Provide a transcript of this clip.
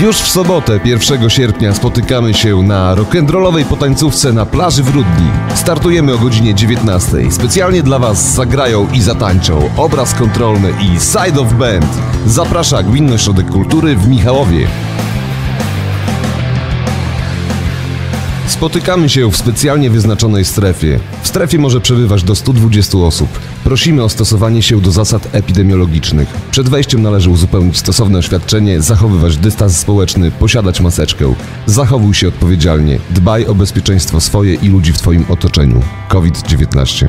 Już w sobotę 1 sierpnia spotykamy się na rock'n'rollowej potańcówce na plaży w Rudni. Startujemy o godzinie 19. Specjalnie dla Was zagrają i zatańczą obraz kontrolny i Side of Band. Zaprasza Gminny Ośrodek Kultury w Michałowie. Spotykamy się w specjalnie wyznaczonej strefie. W strefie może przebywać do 120 osób. Prosimy o stosowanie się do zasad epidemiologicznych. Przed wejściem należy uzupełnić stosowne oświadczenie, zachowywać dystans społeczny, posiadać maseczkę. Zachowuj się odpowiedzialnie. Dbaj o bezpieczeństwo swoje i ludzi w Twoim otoczeniu. COVID-19.